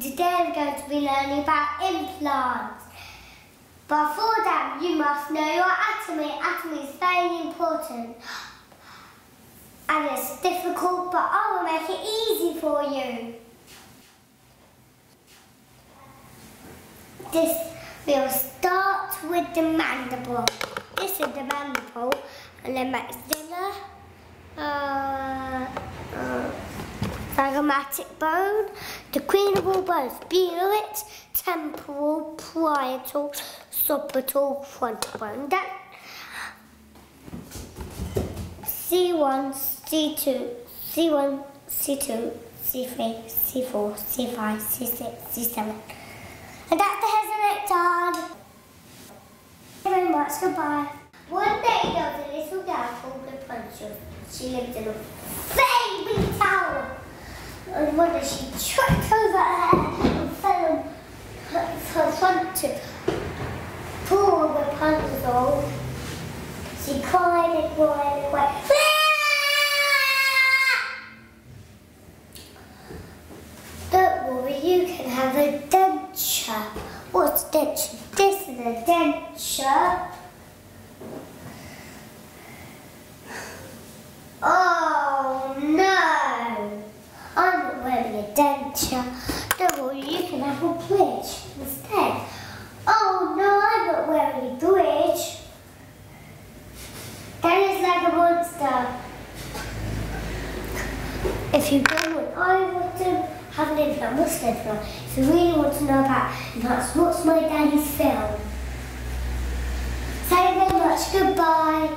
today we're going to be learning about implants. But for that, you must know your anatomy. Anatomy is very important. And it's difficult, but I will make it easy for you. This, we'll start with the mandible. This is the mandible, and the maxilla, uh, zygomatic bone, the queen of all bones, below it, temporal, parietal, occipital, frontal bone. That C1, C2, C1, C2, C3, C4, C5, C6, C7. And that's the neck done. Thank you very much, goodbye. One day there was a little girl called Rapunzel. She lived in a baby tower. And day she tripped over her head and fell tooth. Poor Rapunzel. She cried and cried and cried. Ah! Don't worry, you can have a denture. What's denture? This is a denture. Oh no! I'm not wearing Don't worry, you can have a bridge instead. Oh no, I'm not wearing a bridge. That is like a monster. If you don't want, I want to have an what's an implant? If you really want to know about that's what's my daddy's film? Thank you very much, goodbye.